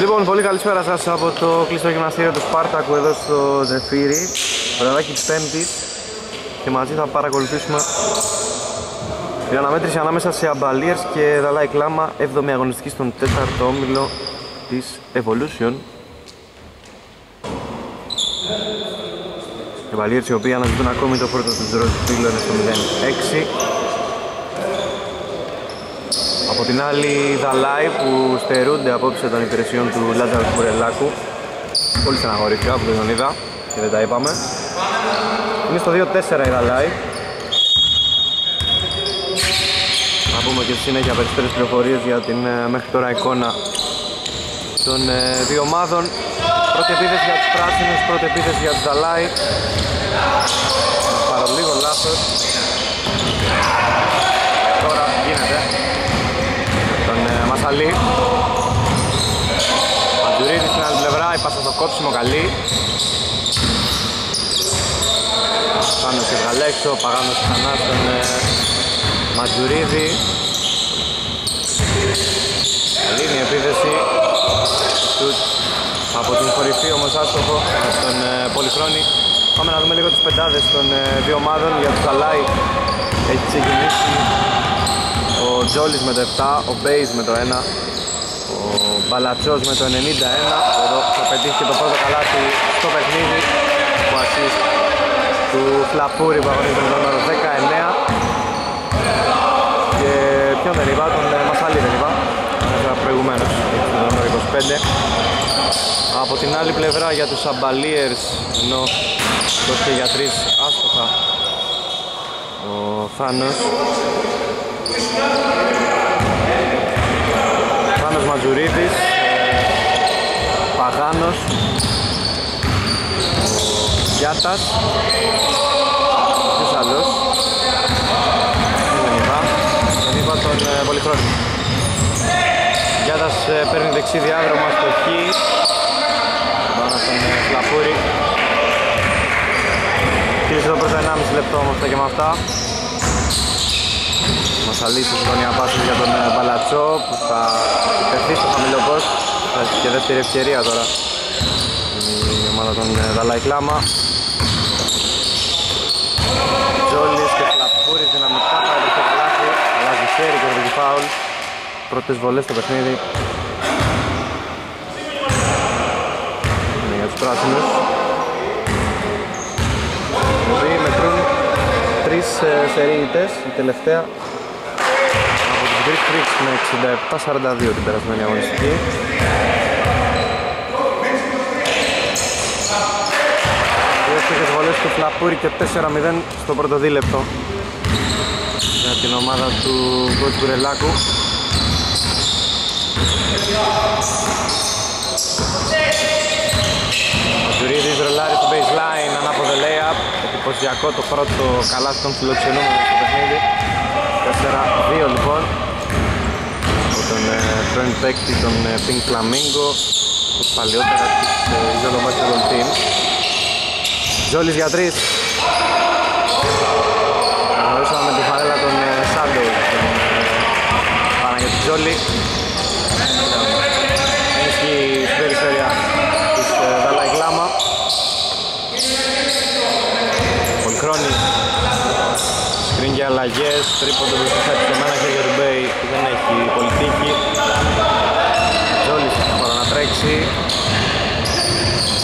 Λοιπόν, πολύ καλησπέρα σας από το κλειστό γυμναστήριο του Σπάρτακου εδώ στο Ζεφύρι. Βραδάκι της Πέμπτης. Και μαζί θα παρακολουθήσουμε την αναμέτρηση ανάμεσα σε Αμπαλίερς και Δαλάη Κλάμα 7η αγωνιστική στον 4ο όμιλο της Evolution. Οι Αμπαλίερς οι οποίοι αναζητούν ακόμη το πρώτο τους ροζ φίλο είναι στο 0-6 από την άλλη Δαλάη που στερούνται απόψε των υπηρεσιών του Λάζαρου Κουρελάκου. Πολύ στεναχωρήθηκα που δεν τον είδα και δεν τα είπαμε. Είναι στο 2-4 η Δαλάη Να πούμε και στη συνέχεια περισσότερες πληροφορίες για την ε, μέχρι τώρα εικόνα των ε, δύο ομάδων. Πρώτη επίθεση για τους πράσινους, πρώτη επίθεση για τους Δαλάη Πάρω λίγο λάθος Τώρα γίνεται Μασαλή Μαντουρίδη στην άλλη πλευρά, η πάσα στο κόψιμο καλή. Πάνω και Γαλέξο, Παγάνος ξανά στον ε, Μαντουρίδη Καλή είναι η επίθεση Σουτ από την κορυφή όμως άστοχο στον ε, Πολυχρόνη. Πάμε να δούμε λίγο τις πεντάδες των ε, δύο ομάδων για τους Αλάι. Έχει ξεκινήσει ο Τζόλης με το 7, ο Μπέις με το 1 ο Μπαλατσός με το 91 εδώ θα πετύχει και το πρώτο καλάθι στο παιχνίδι που ασίστ του Φλαπούρη που αγωνίζει με το νούμερο 19 και ποιον δεν είπα, τον ε, Μασαλή δεν είπα προηγουμένως το νούμερο 25 από την άλλη πλευρά για τους Αμπαλίερς ενώ δώθηκε για τρεις άστοχα ο Θάνος Πάνος Ματζουρίδης Παγάνος ο Γιάτας ποιος άλλος; Δεν είπα δεν είπα τον ε, Πολυχρόνη Γιάτας ε, παίρνει δεξί διάδρομα στο Χ. Πάνω στον ε, Φλαπούρη Κλείσε το πρώτο 1,5 λεπτό με αυτά και με αυτά Μασαλής στον πάση για τον ε, Μπαλατσό που θα υπερθεί στο χαμηλό post. Θα έχει και δεύτερη ευκαιρία τώρα. Η ομάδα των ε, Δαλάη Κλάμα. Τζόλης και Φλαπούρης δυναμικά πάει το καλάθι αλλάζει χέρι και βρήκε φάουλ. Πρώτες βολές στο παιχνίδι. Είναι για τους πράσινους. Οι οποίοι μετρούν τρεις ε, σερίτες, η τελευταία Greek Freaks με 67-42 την περασμένη αγωνιστική. Δύο εύστοχες βολές του Φλαπούρη και 4-0 στο πρώτο δίλεπτο για την ομάδα του Γκότς Γκουρελάκου. Ο Τζουρίδης ρολάρει στο baseline ανάποδο layup εντυπωσιακό το πρώτο καλάθι των φιλοξενούμενων στο παιχνίδι 4-2 λοιπόν τον ε, πρώην παίκτη των ε, Pink Flamingo που παλαιότερα της Ιζόλο Basketball Team. Τζόλης για τρεις Γνωρίσαμε με τη φανέλα των Sunday τον Παναγιώτη Τζόλη Ενισχύει στην περιφέρεια της Δαλάη Γλάμα Πολυχρόνης Σκριν για αλλαγές, τρίποντος που θα σε μένα χέρια του Μπέι που δεν έχει πολιτική Τζόλης θα να τρέξει.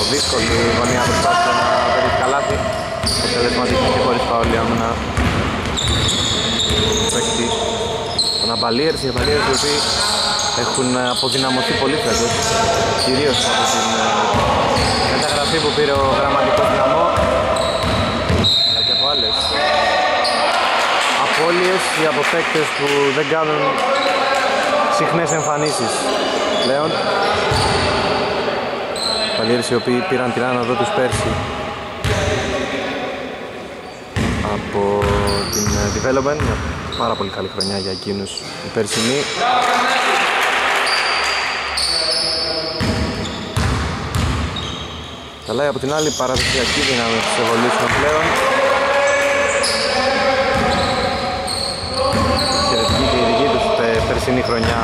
Ο δύσκολη γωνία προσπάθησε να πετύχει καλάθι. Αποτελεσματική και χωρίς φαόλη άμενα παίκτη. Των Αμπαλίερς, οι Αμπαλίερς οι οποίοι έχουν αποδυναμωθεί πολύ φέτος. Κυρίως από την ε, μεταγραφή που πήρε ο γραμματικός δυναμός απώλειες ή από παίκτες που δεν κάνουν συχνές εμφανίσεις πλέον. Παλιέρες οι οποίοι πήραν την άνοδο τους πέρσι από την ε, Development. Μια πάρα πολύ καλή χρονιά για εκείνους η περσινή αλλά από την άλλη παραδοσιακή δύναμη της Evolution πλέον χρονιά.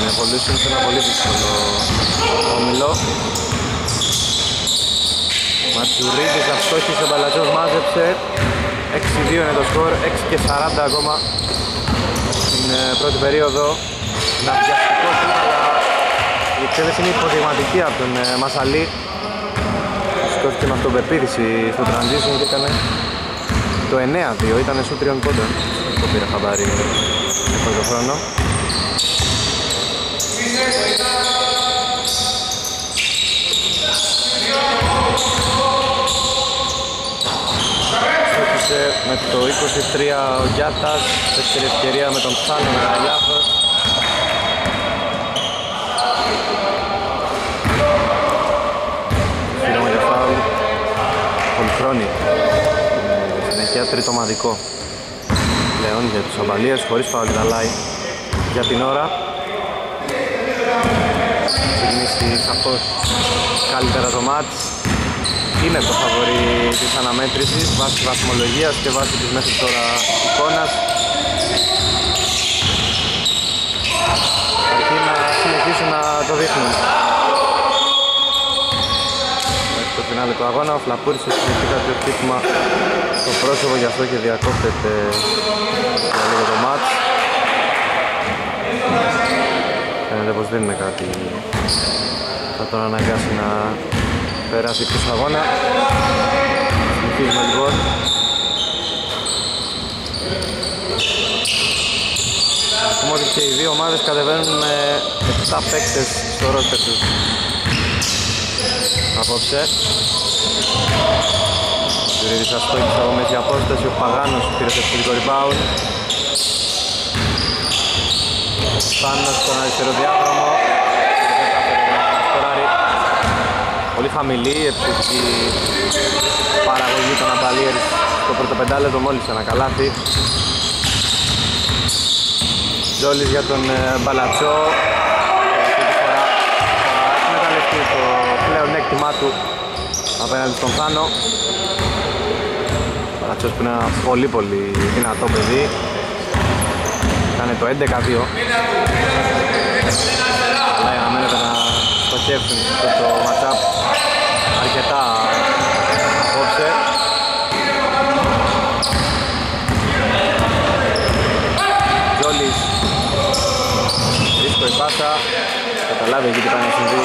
Με Evolution σε ένα πολύ δύσκολο όμιλο. Ματσουρίδης αστόχησε, Μπαλατσός μάζεψε. 6-2 είναι το σκορ, 6 και 40 ακόμα στην ε, πρώτη περίοδο. Να βιαστικό αλλά η εξέλιξη είναι υποδειγματική από τον ε, Μασαλή. Σηκώθηκε με αυτοπεποίθηση στο transition και έκανε το 9-2, ήταν σου τριών πόντων το πήρε χαμπάρι πρώτο χρόνο με το 23 ο Γιάτας, δεύτερη ευκαιρία με τον Ψάνο Μεγαλιάθος. Φύγαμε για φάουλ, πολυχρόνη, συνεχεία τρίτο μαδικό. Πλέον για τους αμπαλίες, χωρίς φάουλ Δαλάη για την ώρα. Ξεκινήσει σαφώς καλύτερα το μάτς. Είναι το φαβορή της αναμέτρησης βάσει της βαθμολογίας και βάσει της μέχρι τώρα εικόνας. Αρκεί να συνεχίσουν να το δείχνουν μέχρι το φινάλε του αγώνα ο Φλαπούρης έχει κάποιο χτύπημα. Στο πρόσωπο γι' αυτό και διακόπτεται. για λίγο το μάτς. Φαίνεται πως δεν είναι κάτι θα τον αναγκάσει να περάσει πίσω αγώνα. Συνεχίζουμε λοιπόν. Πούμε ότι και οι δύο ομάδες κατεβαίνουν με 7 παίκτες στο ρόστερ τους. Απόψε. Ο Τουρίδης αστόχησε από μέση απόσταση, ο Παγάνος πήρε το ευκαιρικό rebound Πάνος στον αριστερό διάδρομο πολύ χαμηλή επιθετική παραγωγή των Αμπαλίερς στο πρώτο πεντάλεπτο μόλις ένα καλάθι. Τζόλης για τον ε, Μπαλατσό. Αυτή τη φορά θα εκμεταλλευτεί το πλέον έκτημά του απέναντι στον Θάνο. Μπαλατσός που είναι ένα πολύ πολύ δυνατό παιδί κάνει το 11-2 αλλά αναμένεται να στοχεύσουν αυτό το matchup. Αρκετά απόψε. Τζόλης δύσκολη πάσα. Καταλάβει εκεί τι πάει να συμβεί.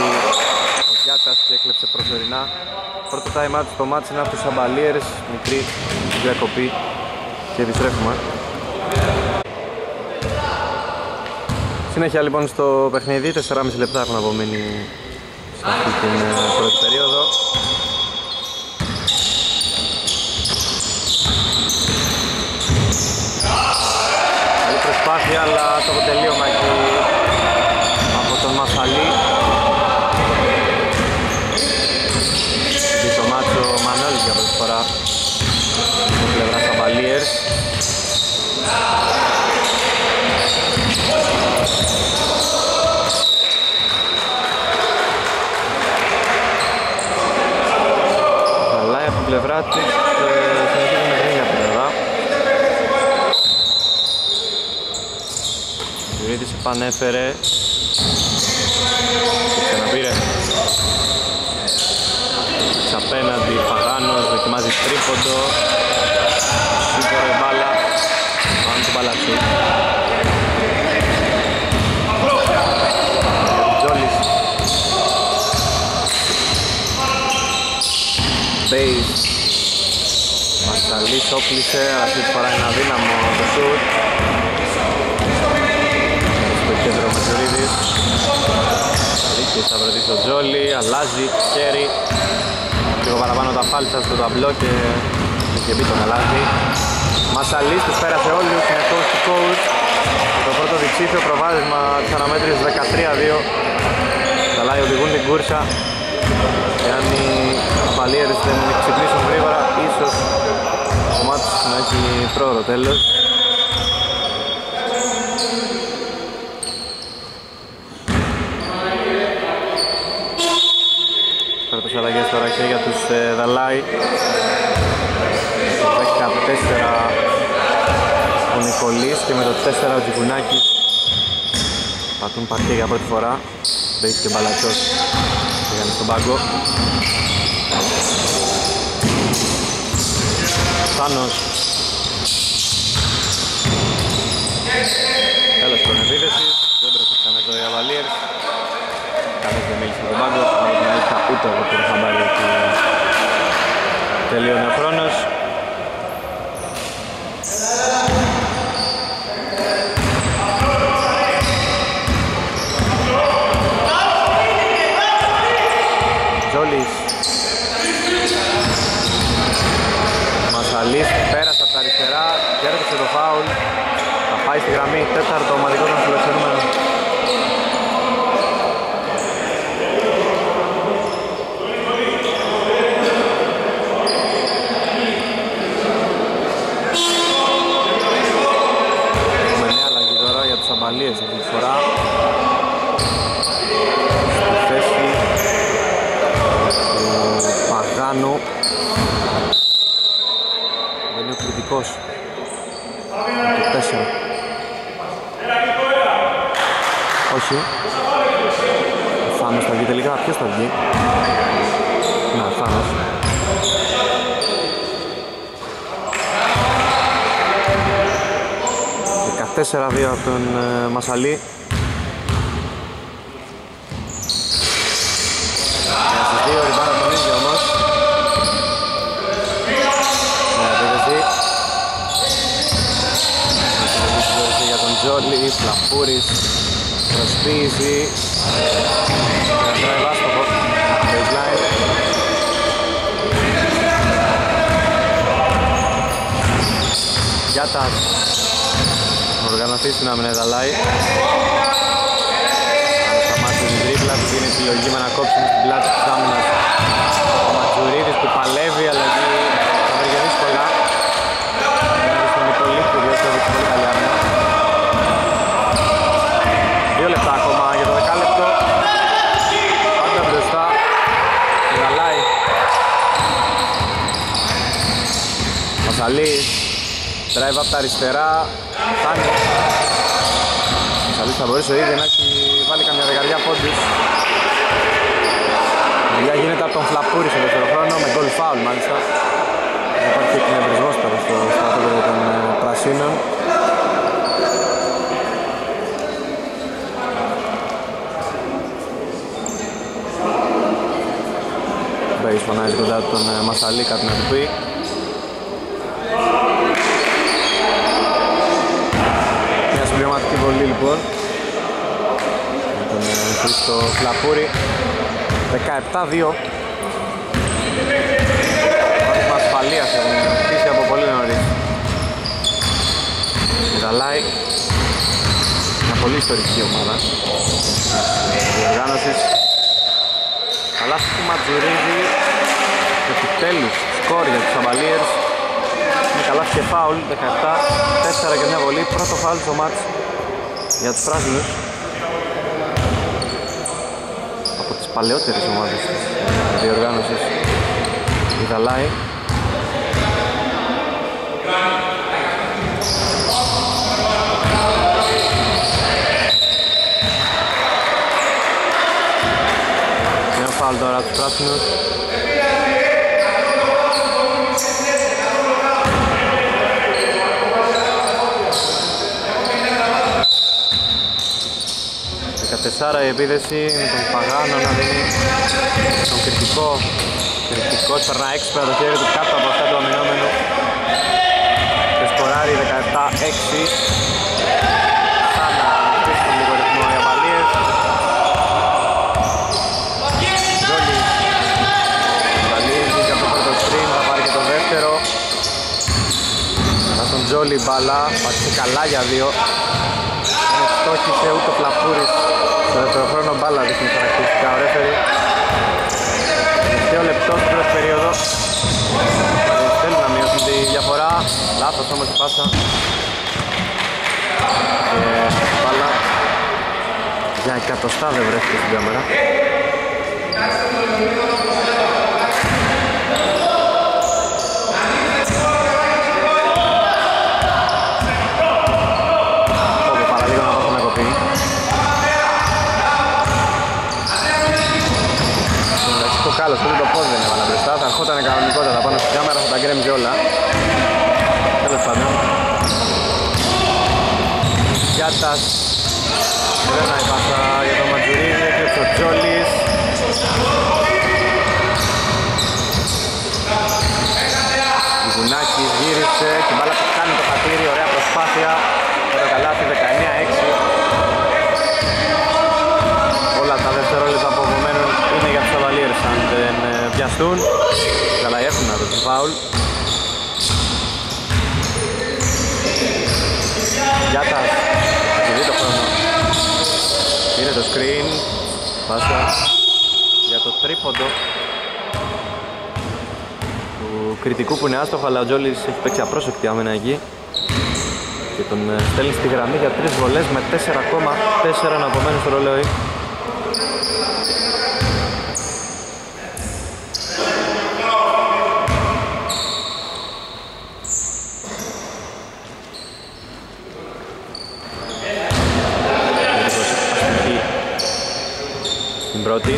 Ο Γιάτας και έκλεψε προσωρινά. Πρώτο time out στο μάτς είναι από τους Αμπαλίερς μικρή διακοπή. Και επιστρέφουμε Συνέχεια λοιπόν στο παιχνίδι, 4,5 λεπτά έχουν απομείνει σε αυτή την ε, πρώτη περίοδο. Καλή προσπάθεια αλλά το αποτελείωμα εκεί από τον Μασαλή. Και το μάτσο Μανώλης για πρώτη φορά στο πλευρά Σαμπαλίερς. πλευρά της συνεχίζει με την ίδια πλευρά. Γιουρίδης επανέφερε και ξαναπήρε. Απέναντι Παγάνος δοκιμάζει τρίποντο. Σίγουρα μπάλα πάνω του μπαλατσού. Μπέις Μασταλής όπλησε, αυτή τη φορά είναι αδύναμο το σουτ Στο κέντρο ο Μετσουρίδης Λίκης θα βρεθεί στο Τζόλι, αλλάζει, χέρι. Λίγο παραπάνω τα φάλτσα στο ταμπλό και είχε μπει το καλάθι Μασαλής τους πέρασε όλους, είναι coast to coast Το πρώτο διψήφιο προβάδισμα της αναμέτρησης 13-2 Καλά οδηγούν την κούρσα. Εάν οι Παλίερες δεν ξυπνήσουν γρήγορα, ίσως το μάτι να έχει πρόωρο τέλος. Πρώτες αλλαγές τώρα και για τους ε, Δαλάη. 14 έχουν Νικολής και με το 4 ο Τζιγκουνάκης. Πατούν παρκέ για πρώτη φορά. Μπέιτ και Μπαλατσός πήγανε στον πάγκο. Θάνος. Τέλος των επίθεσης. Δεν πρόσεξαν εδώ οι Aballiers Κανείς δεν μίλησε τον πάγκο. Από την αλήθεια ούτε εγώ πήρε χαμπάρι ότι τελείωνε ο χρόνος. Τζόλης. Μασαλής πέρασε από τα αριστερά κέρδισε το φάουλ. Θα πάει στη γραμμή τέταρτο ομαδικό των φιλοξενούμενων Έχουμε νέα αλλαγή τώρα για τους αμπαλίες αυτή τη φορά. Στη θέση του Παγάνου δεν είναι ο κριτικός. Το 4 όχι. Ο Θάνος θα βγει τελικά. Ποιος θα βγει; 4-2 από τον ε, Μασαλή. Τζόλης, Λαφούρης, προσπίζει Κρατάει βάσκοπο, baseline Γιάτας οργανωθεί στην άμυνα Δαλάη. Αν σταμάτησε την τρίπλα του γίνει επιλογή με ένα κόψιμο στην πλάτη της άμυνας. Ο Ματζουρίδης που παλεύει αλλά εκεί θα βρει και δύσκολα. Είναι στον Νικολίκου διότι έδειξε πολύ καλή άμυνα. Δύο λεπτά ακόμα για το δεκάλεπτο. Πάντα μπροστά. Γαλάει. Μασαλής. Drive από τα αριστερά. Χάνει. Μασαλής θα μπορούσε ήδη να έχει βάλει καμιά δεκαριά πόντους. Η δουλειά γίνεται από τον Φλαπούρη στο δεύτερο χρόνο με goal foul μάλιστα. Υπάρχει εκνευρισμός τώρα στο στρατόπεδο των ε, Πρασίνων. Μπέις φωνάζει κοντά τον ε, Μασαλή κάτι να του πει. Μια συμπληρωματική βολή λοιπόν με τον ε, Χρήστο Φλαπούρη 17-2 Πρόβλημα ασφαλείας έχουν χτίσει από πολύ νωρίς. Μιδαλάη Μια πολύ ιστορική ομάδα. Διοργάνωσης. Αλλά του Ματζουρίδη Επιτέλους σκόρ για τους Αμπαλίερς Είναι καλά και φάουλ. 17 4 και μια βολή. Πρώτο φάουλ στο μάτς για τους πράσινους από τις παλαιότερες ομάδες της ε, διοργάνωσης. Η Δαλάη. Μια φάουλ τώρα από τους πράσινους Δεκατεσσάρα η επίδεση με τον Παγάνο να δίνει τον κριτικό. Κριτικός περνά έξυπνα το χέρι του κάτω από αυτά του αμυνόμενου. Και σκοράρει 17-6 σαν να ανοιχτήσει τον λίγο ρυθμό οι Αμπαλίες Τζόλι Αμπαλίες βγήκε από το πρώτο stream, θα πάρει και το δεύτερο. Θα στον Τζόλι μπαλά, πατήσει καλά για δύο. Δεν στόχισε ούτε ο Φλαπούρης. στο δεύτερο χρόνο μπάλα δείχνει χαρακτηριστικά. Ο ρέφερη. Τελευταίο λεπτό στην πρώτη περίοδο. Θέλουν να μειώσουν τη διαφορά. Λάθος όμως η πάσα. Και μπάλα. Για εκατοστά δεν βρέθηκε στην κάμερα ερχόταν κανονικότατα πάνω στη κάμερα θα τα γκρέμιζε όλα. Τέλος πάντων. Γιάτας. Δεν η πάσα για τον Ματζουρίδη, έκλεψε ο Τζόλης. Γουνάκης γύρισε και μπάλα που κάνει το χατήρι, ωραία προσπάθεια. Με το καλάθι 19-6. Όλα τα δευτερόλεπτα που απομένουν είναι για τους Cavaliers αν δεν ε, πιαστούν. Καλά έχουν να το φάουλ. Γιάτας, έχει το χρόνο. Είναι το screen. Πάσα για το τρίποντο του κριτικού που είναι άστοχο αλλά ο Τζόλης έχει παίξει απρόσεκτη άμενα εκεί και τον ε, στέλνει στη γραμμή για τρεις βολές με 4,4 να απομένουν στο ρολόι Στην πρώτη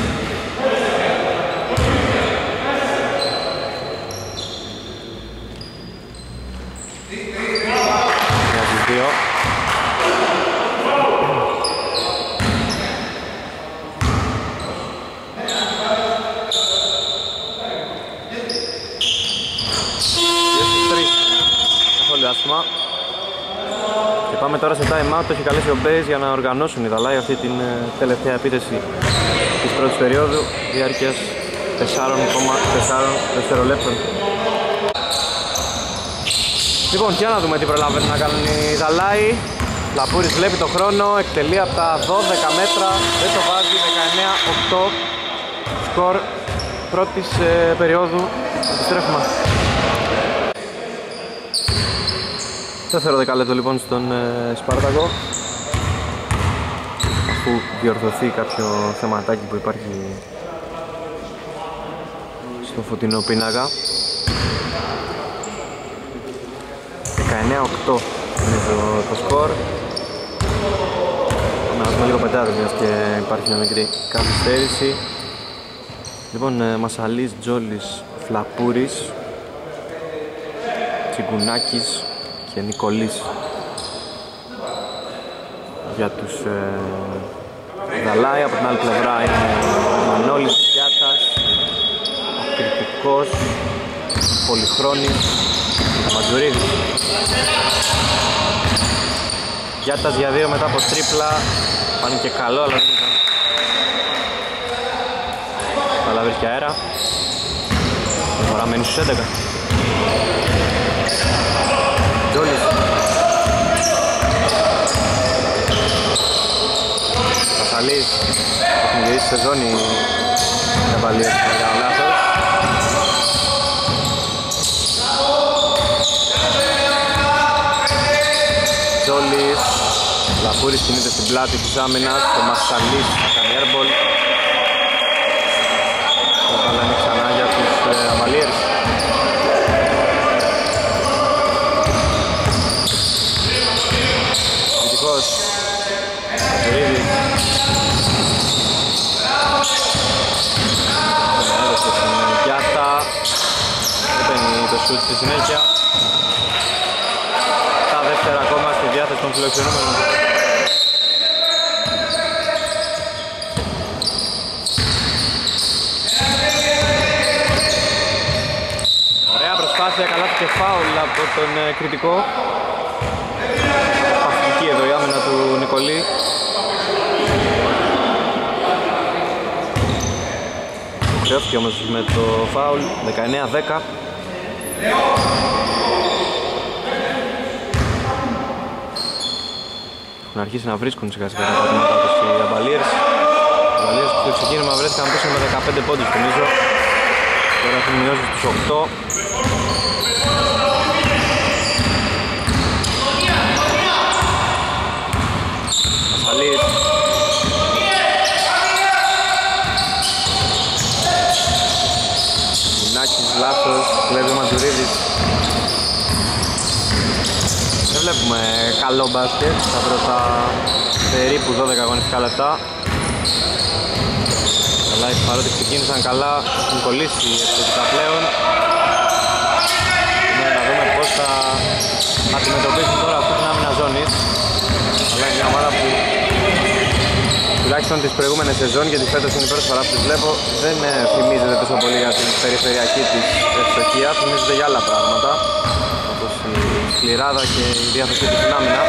Μια στις δύο Δύο στις τρεις Καθόλου άσχημα και πάμε τώρα σε time out, το έχει καλέσει ο Μπέις για να οργανώσουν οι Δαλάοι αυτή την ε, τελευταία επίθεση της πρώτης περίοδου διάρκειας 4,4 δευτερολέπτων. Λοιπόν, για να δούμε τι προλαβαίνουν να κάνουν οι Δαλάοι. Λαπούρης βλέπει το χρόνο, εκτελεί από τα 12 μέτρα, δεν το βάζει, 19-8 σκορ πρώτης ε, περίοδου. Επιστρέφουμε. Δεύτερο δεκάλεπτο λοιπόν στον ε, Σπάρτακο αφού διορθωθεί κάποιο θεματάκι που υπάρχει στο φωτεινό πίνακα. 19-8 είναι το, το σκορ. Να δούμε λίγο πεντάδες μιας και υπάρχει μια μικρή καθυστέρηση. Λοιπόν ε, Μασαλής, Τζόλης, Φλαπούρης Τσιγκουνάκης και Νικολής. Για τους ε, Δαλάη, από την άλλη πλευρά είναι ο Μανώλης Γιάτας ο Κριτικός Πολυχρόνης και ο Ματζουρίδης Γιάτας για δύο μετά από τρίπλα πάνε και καλό αλλά δεν ήταν. Καλά βρίσκει αέρα. Τώρα μένει στους 11 Τζόλης Πασαλής Έχουν γυρίσει σε ζώνη. Για παλίες αν κάνω λάθος. Τζόλης Λαπούρης κινείται στην πλάτη της άμυνας. Το Μασαλής κάνει airball Το μπάλα είναι ξανά για τους Αβαλίερς Δυτικός Ματουρίδης Τον έδωσε στην Γιάτα Δεν παίρνει το σούτ στη συνέχεια. Τα δεύτερα ακόμα στη διάθεση των φιλοξενούμενων. Ωραία προσπάθεια, καλά και φάουλ από τον ε, κριτικό. Παθητική εδώ η άμυνα του Νικολή. Χρεώθηκε όμως με το φάουλ. 19-10 Έχουν αρχίσει να βρίσκουν σιγά σιγά τα πατήματά τους οι Αμπαλίερς Οι Αμπαλίερς που στο ξεκίνημα βρέθηκαν πίσω με 15 πόντους νομίζω. Τώρα έχουν μειώσει στους 8 Μασαλής Μινάκης λάθος, κλέβει ο Ματζουρίδης Δεν βλέπουμε καλό μπάσκετ στα πρώτα περίπου 12 αγωνιστικά λεπτά Αλλά παρότι ξεκίνησαν καλά έχουν κολλήσει επιθετικά πλέον. Πρέπει να δούμε πώς θα αντιμετωπίσουν τώρα αυτή την άμυνα ζώνης. Αλλά είναι μια ομάδα που τουλάχιστον τις προηγούμενες σεζόν γιατί φέτος είναι η πρώτη φορά που τις βλέπω δεν ε, θυμίζεται τόσο πολύ για την περιφερειακή της ευστοχία, θυμίζεται για άλλα πράγματα όπως η σκληράδα και η διάθεσή της στην άμυνα.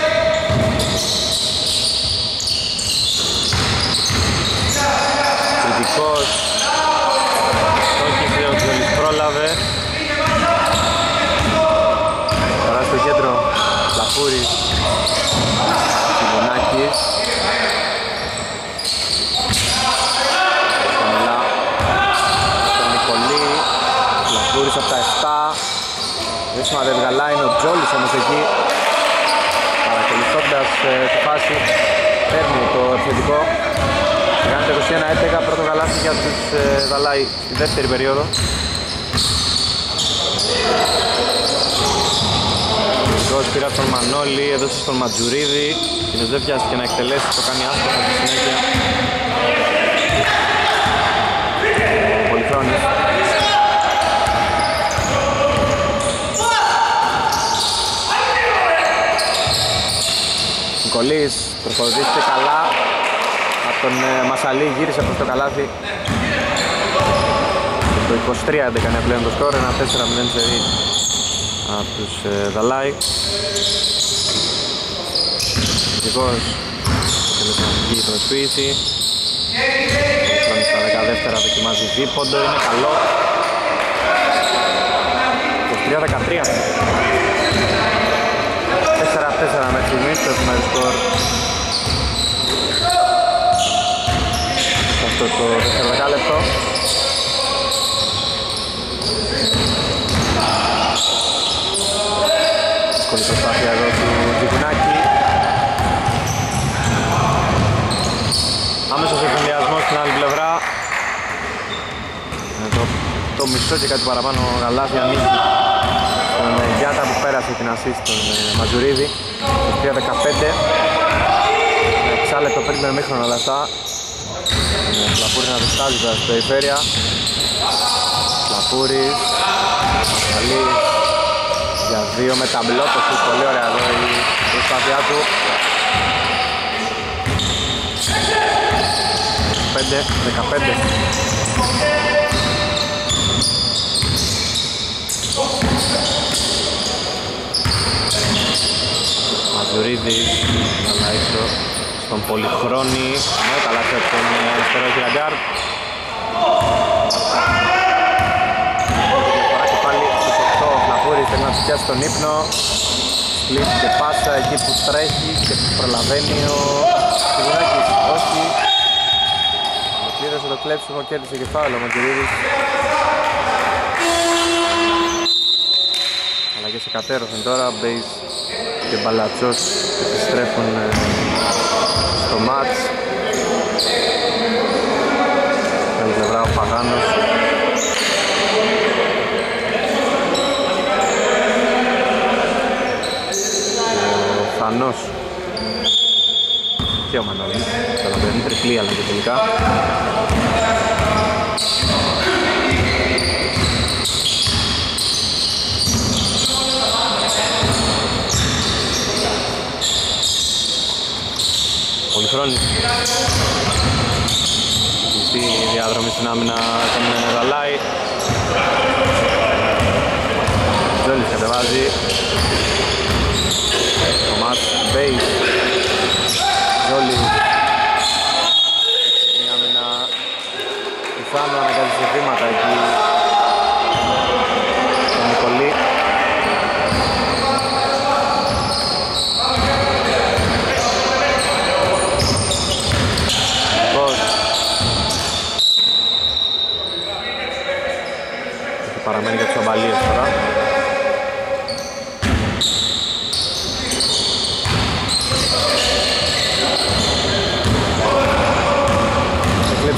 Κριτικός. Όχι ο Τζολής πρόλαβε. Παρά στο κέντρο Λαφούρης Σιμωνάκης Χαμηλά Στον Νικολή Λαφούρης από τα 7 Βρίσκμα δεν βγαλάει είναι ο Τζόλης όμως εκεί Παρακολουθώντας ε, τη φάση παίρνει το επιθετικό Κάνει το 21-11 πρώτο γαλάζι για τους ε, Δαλάη στη δεύτερη περίοδο. Γκος πήρα στον Μανώλη, έδωσε στον Ματζουρίδη. Κοινός δεν πιάστηκε να εκτελέσει, το κάνει άστοχα στη συνέχεια. Πολυχρόνης. Νικολής προχωρήθηκε καλά. Τον ε, Μασαλή γύρισε προς το καλάθι. Το 23 έκανε πλέον το σκορ, ένα 4-0 σερί από τους ε, Δαλάη. Δυστυχώς αποτελέσμα βγει η προσποίηση στα 12 δοκιμάζει δίποντο, είναι καλό. 23-13 4-4 με στιγμή στο επιμέρου σκορ αυτό το δεκάλεπτο. Δύσκολη προσπάθεια εδώ του Τζιγκουνάκη. Άμεσος εφημιασμός στην άλλη πλευρά. Εδώ το μισό και κάτι παραπάνω γαλάζι ανοίγει στον Γιάτα που πέρασε την ασίστ στον ε, Ματζουρίδη. Το 3-15. Εξάλεπτο πριν με μήχρονο όλα αυτά. Λαπούρης να δισκάζει τώρα στην περιφέρεια Λαπούρης Καλή για δύο με ταμπλό το σουτ πολύ ωραία εδώ η προσπάθειά του 5-15 Μαζουρίδης Αλάισο στον Πολυχρόνη. Ναι, καλά σε τον ε, αριστερό Γιραγκάρ Διαφορά και πάλι στους 8 Φλαπούρης θέλει να του πιάσει τον ύπνο. Σκλίπ και πάσα εκεί που τρέχει και προλαβαίνει ο Σιγουράκης. Όχι. Ολοκλήρωσε το κλέψιμο, κέρδισε και φάουλο ο Μαγκυρίδης Αλλαγές εκατέρωθεν τώρα, Μπέις και Μπαλατσός επιστρέφουν ε, στο μάτς. Άλλη πλευρά ο Παγάνος. Ο Θανός. Και ο Μανώλης Καταλαβαίνει τριπλή αλλά και τελικά Πολυχρόνη. Κλειστή διάδρομη στην άμυνα τον Δαλάη. Τζόλης κατεβάζει. Ο Ματ Μπέι. Τζόλης. Έξυπνη άμυνα. Πιθάνω αναγκάζει σε βήματα εκεί.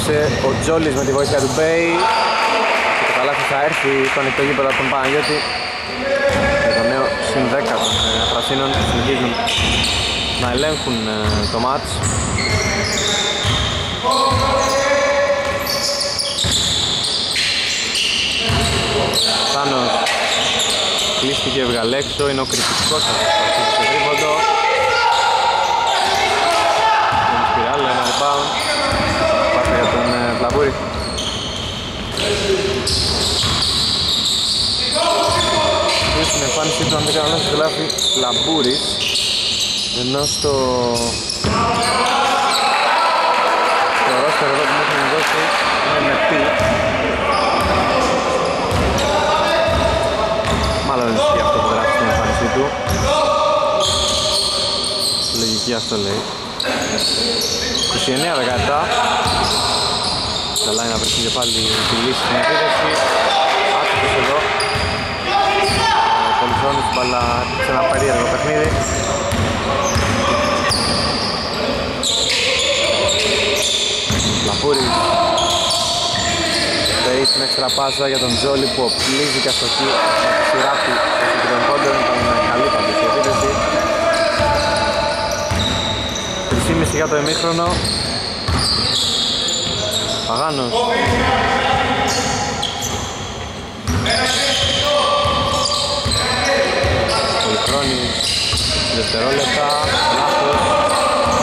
Επέστρεψε ο Τζόλης με τη βοήθεια του Μπέι και το καλάθι θα έρθει στον εκτογύπεδο από τον Παναγιώτη και το νέο συνδέκα 10 των πρασίνων συνεχίζουν να ελέγχουν το μάτς Θάνος κλείστηκε βγαλέξω, είναι ο κριτικός στο τρίβοντο Σπιράλ, ένα rebound Πάσα για τον ε, Βλαμπούρη. Στην εμφάνιση του, αν δεν κάνω λάθος, γράφει Βλαμπούρης. Ενώ στο... Στο ρόστερ εδώ που μου έχουν δώσει είναι με πι. Μάλλον δεν ισχύει αυτό που γράφει στην εμφάνισή του. Λογική αυτό λέει. 29-17. Καλά είναι να βρίσκει και πάλι τη λύση στην επίδεση. Άτυπος εδώ. Πολυθρόνης μπαλά σε ένα περίεργο παιχνίδι. Λαμπούρης Παίζει την έξτρα πάσα για τον Τζόλι που οπλίζει και αστοχή με τη σειρά του στο τον πόντων ήταν καλή πάντως η επίθεση 3,5 για το εμίχρονο Παγάνος. Πολυχρόνης δευτερόλεπτα λάθος.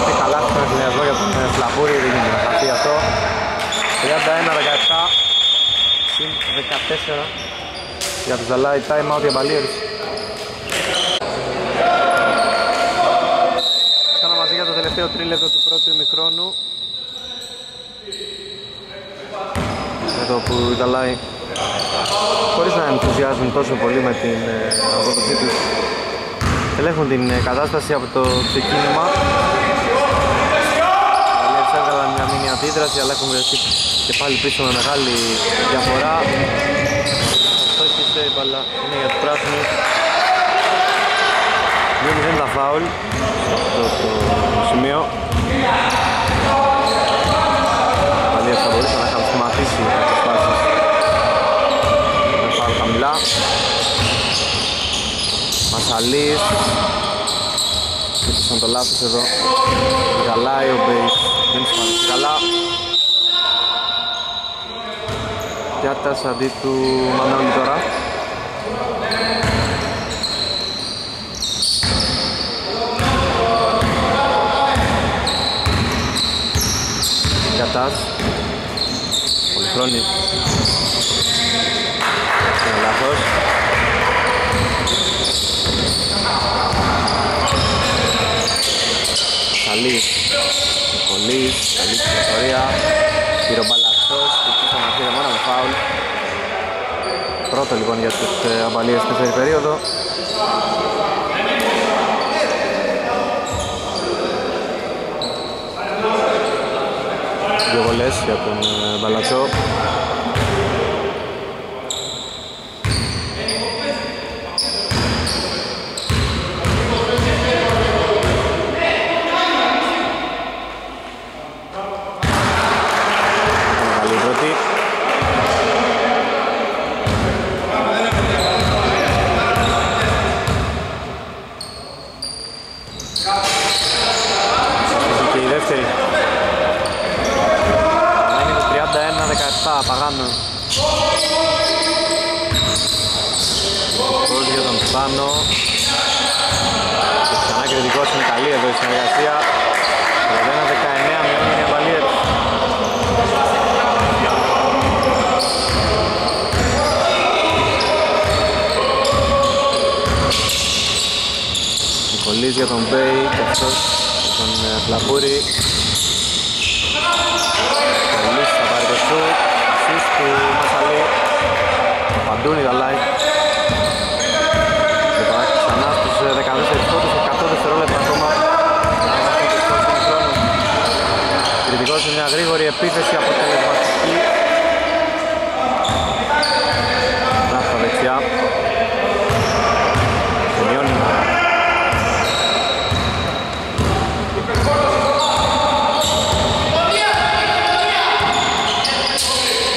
Τι καλά στον συνδυασμό για τον Φλαπούρη δεν γίνεται να χαθεί αυτό 31-17 συν 14 για τους Ζαλάι time out για Μπαλίερς. Ξανά μαζί για το τελευταίο τρίλεπτο του πρώτου ημιχρόνου εδώ που οι Ζαλάι χωρίς να ενθουσιάζουν τόσο πολύ με την αποδοσή τους. Ελέγχουν την ε, κατάσταση από το ξεκίνημα. Οι έβγαλαν μια μήνυ αντίδραση αλλά έχουν βρεθεί και πάλι πίσω με μεγάλη διαφορά. Στόχισε η μπαλά. Είναι για τους πράσινους. Δεν τα φάουλ σε αυτό το σημείο. Πάλι θα μπορούσε να είχαν σχηματίσει τις φάσεις με φάουλ χαμηλά. Μασαλής Ζήτησαν το λάθος εδώ. Γαλάει ο Μπέις. Δεν σπάνησε καλά. Πιάτας αντί του Μανώλη τώρα. Πιάτας Πολυχρόνης Είναι λάθος. Καλής. Νικολής, καλή κυκλοφορία. Κύριο Μπαλασσός και εκεί στον αρχίδε μόνο με φάουλ. Πρώτο λοιπόν για τους ε, αμπαλίες στη δεύτερη περίοδο. Δύο βολές για τον ε, Μπαλατσό Καλή πρώτη. Αυτή και η δεύτερη. Είναι το 31-17, Παγάνο. Πρώτη για τον Σπάνο. Και ξανά κριτικός είναι καλή εδώ η συνεργασία. 31-19 μειώνει οι Aballiers. Νικολής για τον Μπέι και αυτός για τον ε, Φλαμπούρη. Νικολής θα πάρει το σουτ. Assist του Μασαλή. Απαντούν οι Δαλάι. Και τώρα ξανά στους ε, 14 πόντους, 100 δευτερόλεπτα ακόμα. Να είμαστε και στο χρόνο. Κριτικός είναι μια γρήγορη επίθεση αποτελεσματική. Να στα δεξιά. Σημειώνει.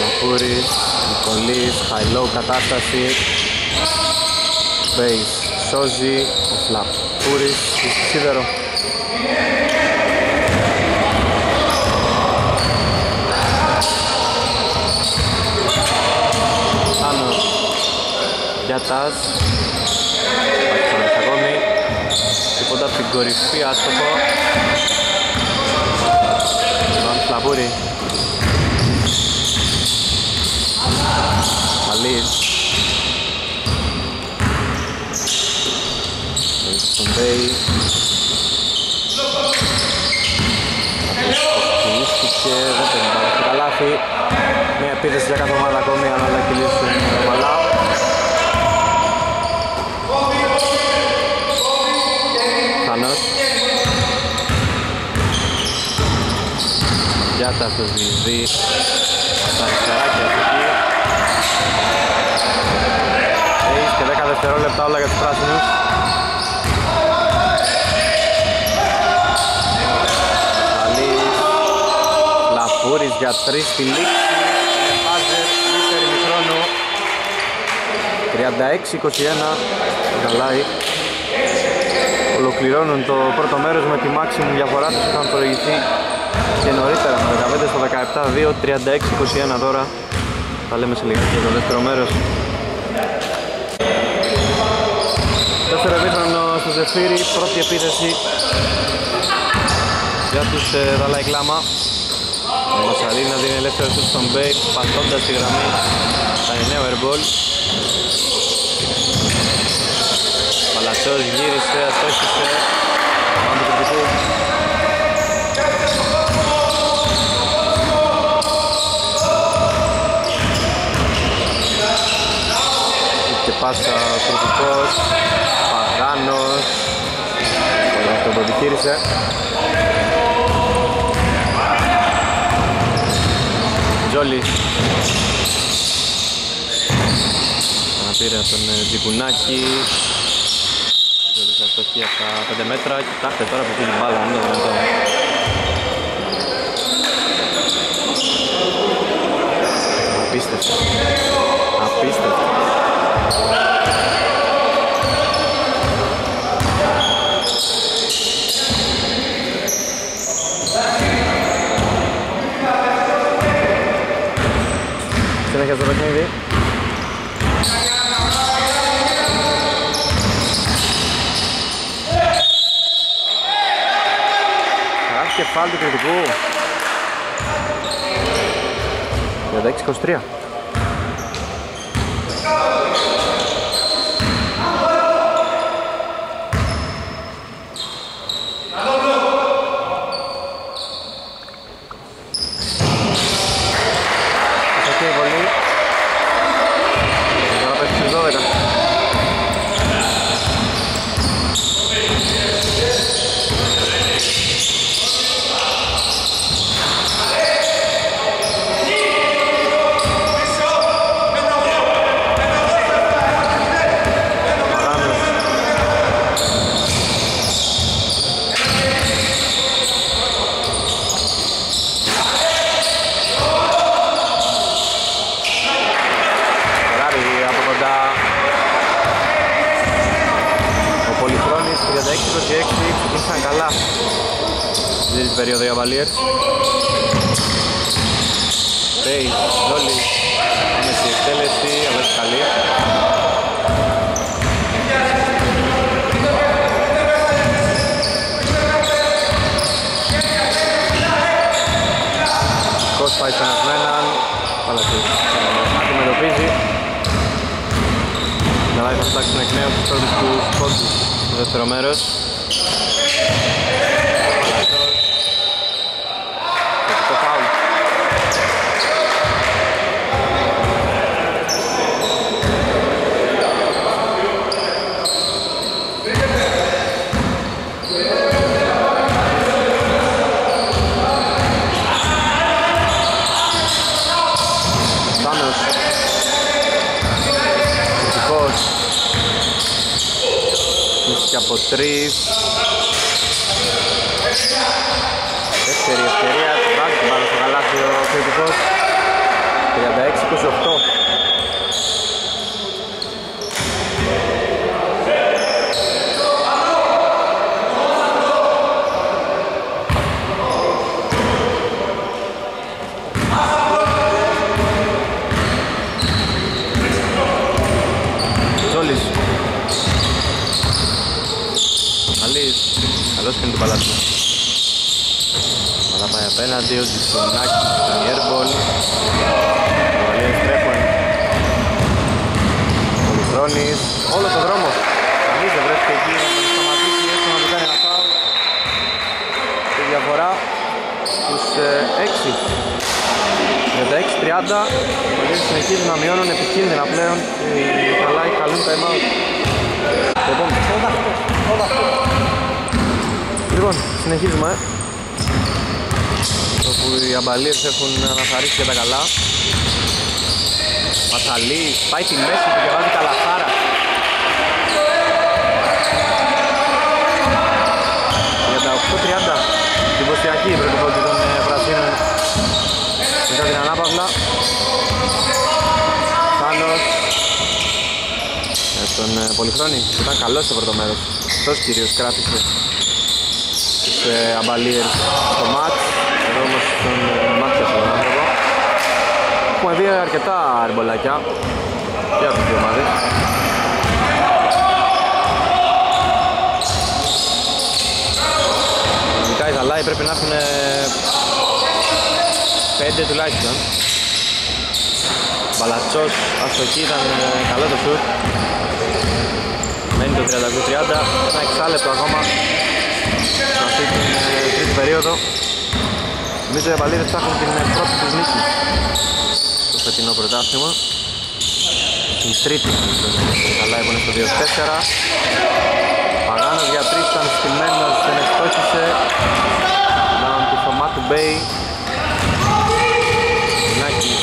Λαπούρης, Νικολής, high-low κατάσταση Μπέις, σώζει ο Φλαπούρης, στη σίδερο Πάνω για τάς Πάτησε ακόμη. Τίποτα από την κορυφή, άστοχο. Τον Φλαμπούρη. Berlin. Wilson Bay. Χτυπήθηκε, δεν περιμένει το καλάθι. Μια επίθεση για κάθε ομάδα ακόμη, αλλά θα κυλήσουν ομαλά. Θανός. Γιάτα του Βυζή. Τα αριστερά και 3 και 10 δευτερόλεπτα όλα για τους πράσινους. Αλής Λαπούρης για 3 στη λήξη. Δεύτερη μικρόνου. 36-21 Γαλάι. Ολοκληρώνουν το πρώτο μέρος με τη maximum διαφορά τους είχαν προηγηθεί και νωρίτερα με 15 στο 17, 2, 36-21 τώρα θα λέμε σε λιγάκι για το δεύτερο μέρος. Δεύτερο ημίχρονο στο Ζεφύρι, πρώτη επίθεση για τους ε, Δαλάι Κλάμα. Ο Μασαλή να δίνει ελεύθερο του στον Μπέι, πατώντας τη γραμμή. Θα είναι νέο airball. Παλατσός γύρισε, αστόχησε. Πάμε του κριτικού. Και πάσα ο κριτικός. Παγάνος. Πολύ αυτό το επιχείρησε. Τζόλης. Αναπήρε από τον ε, Τζιγκουνάκη. Τζόλης αστοχή από τα 5 μέτρα. Κοιτάξτε τώρα που πήγε η μπάλα, είναι δυνατόν. Απίστευτο. Απίστευτο. Συνέχεια στο παιχνίδι. Γράφει κεφάλι του κριτικού. 36-23. Οκ, βολή. Τώρα πέφτει στις 12. Παράνος. Φεράρι από κοντά. Ο Πολυχρόνης 36-26 ξεκίνησαν καλά. Στην τρίτη περίοδο οι Αβαλίες. Πέι, Ζόλι, άμεση εκτέλεση, αλλά έχει καλή. Κος πάει στον έναν, αλλά και αντιμετωπίζει. Καλά θα φτάξουν εκ νέου τους πρώτους τους πόντους στο δεύτερο μέρος. Θετικό φάουλ. Θάνος. Θετικός. Μίση από τρεις. Δεύτερη ευκαιρία, την βάζει την μπάλα στο καλάθι ο κριτικός. 36-28. Ζόλης. Καλώς και του Παλατσού. Αλλά πάει απέναντι, ο Τζιξονάκης κάνει airball. Ο Βαλίρες τρέχουν. Ο Λουθρώνης, όλο το δρόμο. Κανείς δεν βρέθηκε εκεί να τον σταματήσει, έστω να του κάνει ένα φάουλ. Τη διαφορά στους 6. 36-30, ο Λίρες συνεχίζουν να μειώνουν επικίνδυνα πλέον και οι Καλάοι καλούν time out. Το επόμενο. Λοιπόν, συνεχίζουμε. Όπου οι αμπαλίες έχουν αναθαρίσει και τα καλά. Ματσαλή, πάει τη μέση του και βάζει καλαθάρα. Για τα 8-30, εντυπωσιακή η πρωτοπόλη των ε, Πρασίνων. Μετά την ανάπαυλα. Θάνος. Για τον ε, Πολυχρόνη, που ήταν καλός στο πρώτο μέρος. Αυτός κυρίως κράτησε τους ε, αμπαλίες στο μάτς. Εδώ όμως τον ε, μάτια στον άνθρωπο. Έχουμε δει αρκετά αρμπολάκια και από τις δύο ομάδες. Ειδικά οι Θαλάοι πρέπει να έχουν 5 τουλάχιστον. Μπαλατσός, αστοχή ήταν ε, καλό το σουτ. Μένει το 32-30, ένα εξάλεπτο ακόμα σε αυτή την ε, τρίτη περίοδο. Νομίζω οι Απαλίδες ψάχνουν την ε, πρώτη τους νίκη στο φετινό πρωτάθλημα. Την τρίτη, καλά είναι στο 2-4. Παγάνος για τρεις ήταν στημένος, δεν ευστόχησε. Down του Θωμάτου Μπέι. Νάκης.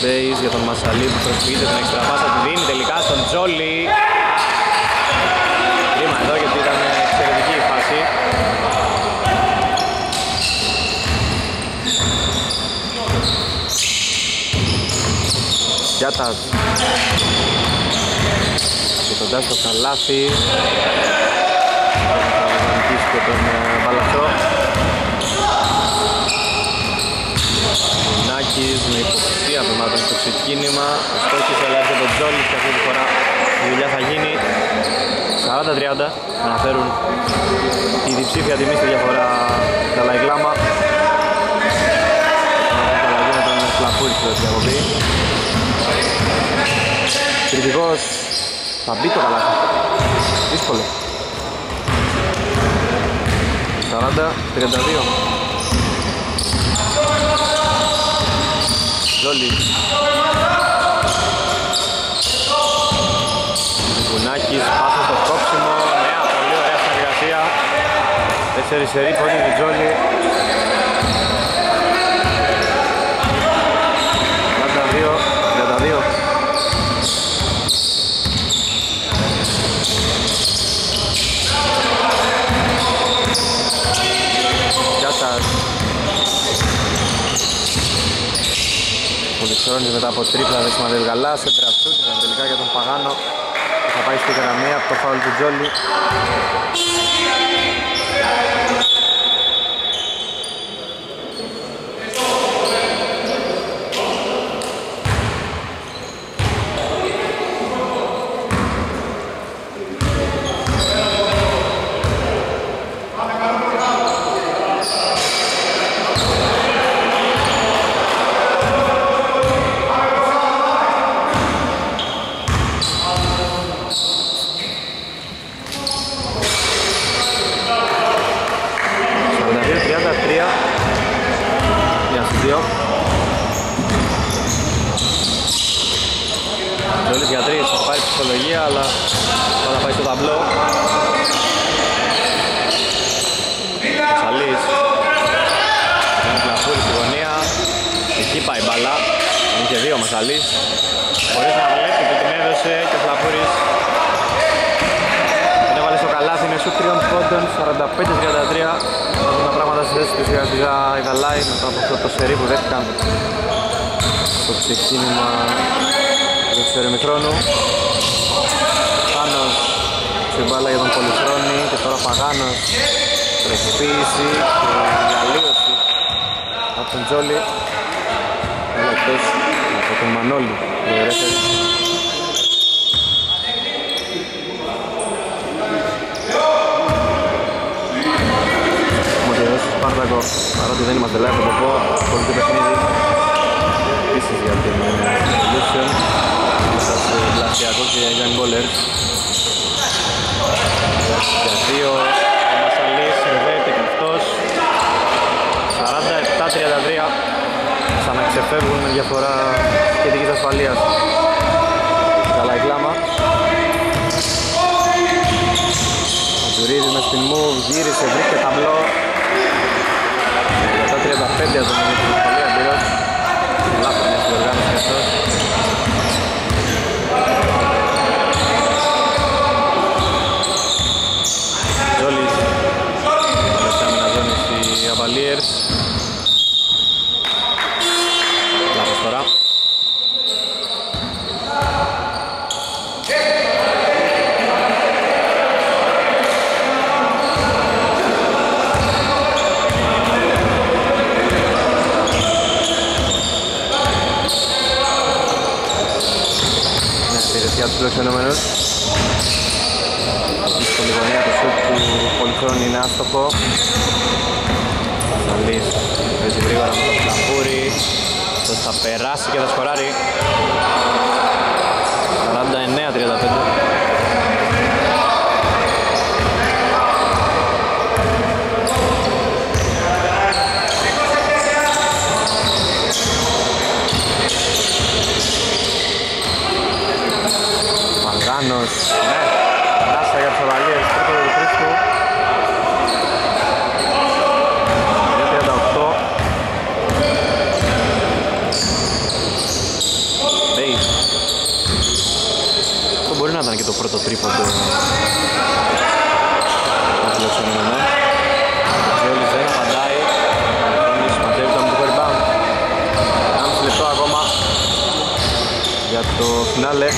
Μπέι για τον Μασαλή που προσποιείται την εξτραπάσα, τη δίνει τελικά στον Τζόλι. Κρίμα εδώ γιατί ήταν εξαιρετική η φάση. Γιάτας κοιτώντας το καλάθι θα νικήσει και τον ε, Μπαλατσό Νάκης με υποψηφία βημάτων στο ξεκίνημα. Ο στόχης αλλά έρχεται τον Τζόλι και αυτή τη φορά η δουλειά θα γίνει 40-30 να αναφέρουν τη διψήφια τιμή στη διαφορά τα Λαϊγλάμα Αλλαγή με τον Φλαφούρη στη διακοπή Κριτικός θα μπει το καλάθι. Δύσκολο. 40, 32. Ζόλι. Κουνάκης, πάσα στο κόψιμο. Νέα, πολύ ωραία συνεργασία. Τέσσερις σερί πόδι του Τζόλι. 32, 32. Γιάτας Πολυχρόνης μετά από τρίπλα δεν σημαντεύει καλά σε τραφτούτ ήταν τελικά για τον Παγάνο που θα πάει στη γραμμή από το φάουλ του Τζόλι κίνημα του ημιχρόνου. Πάνος στην μπάλα για τον Πολυχρόνη και τώρα Παγάνος. Τρέχει και διαλύωση από τον Τζόλι. Αλλά εκτός από τον Μανώλη Μοντιανός Σπάρτακο παρότι δεν είμαστε live από εδώ πολύ παιχνίδι επίσης για την Evolution. Σας Βλασιακό και Young Bowlers για δύο ο Μασαλής ρεβέται και αυτός. 47-33 ξαναξεφεύγουν με διαφορά σχετικής ασφαλείας. Καλά η κλάμα. Ο Τζουρίδης μες στην move γύρισε, βρήκε ταμπλό. 35 άτομα είναι την πολύ αντίρρος πολλά χρόνια στην οργάνωση αυτός Τζόλις Τελευταία με να ζώνεις οι Avaliers Λάθος τώρα Ναι, υπηρεσία τους φιλοξενούμενους Δύσκολη γωνία του σουτ του Πολυχρόνου είναι άστοχο Σαλής παίζει γρήγορα με τον Φλαμπούρη Αυτός θα περάσει και θα σκοράρει. 49-35 Μαγκάνος, ναι, πάσα για τους Αβαλίες, τρίποδο του Χρήστου. 38. Μπέις. Αυτό μπορεί να ήταν και το πρώτο τρίποντο. Το φιλοξενούμενο. Ζέολης δεν απαντάει. Μόνης μαζεύει το αμυντικό rebound. 1,5 λεπτό ακόμα για το φινάλε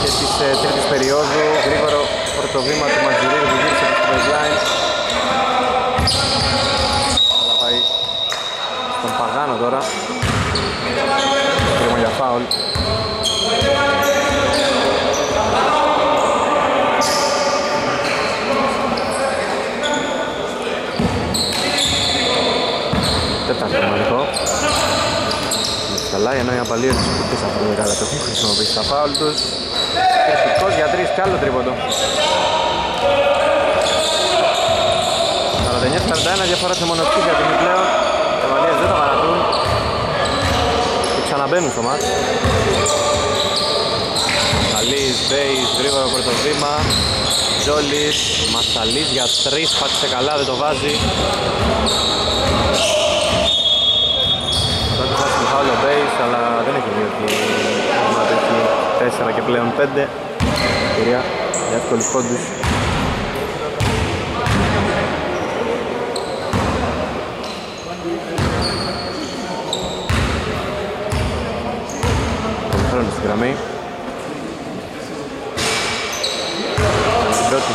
και της ε, τρίτης περίοδου γρήγορο πρωτοβήμα του Ματζουρίδη που γύρισε από το baseline αλλά πάει στον Παγάνο τώρα κρίμα για φάουλ τέταρτο μοναδικό καλά, ενώ οι απαλίες τους ούτε σε αυτό το μεγάλο το έχουν χρησιμοποιήσει τα φάουλ τους. Κρυστικός για τρεις και άλλο τρίποντο. 49-41 διαφορά σε μονοσκή για την πλέον. Οι απαλίες δεν τα παρατούν και ξαναμπαίνουν στο μάτς. Μασαλής, Μπέις, γρήγορο πρώτο βήμα. Τζόλης, Μασαλής για τρεις, πάτησε καλά, δεν το βάζει. Πρώτη φάση του φάουλ ο Μπέις, αλλά δεν έχει δει ότι η ομάδα έχει 4 και πλέον 5. Κυρία, για εύκολους πόντους. Τον χρόνο στη γραμμή. Την πρώτη.